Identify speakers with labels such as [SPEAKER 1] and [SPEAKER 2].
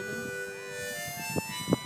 [SPEAKER 1] Geraldo.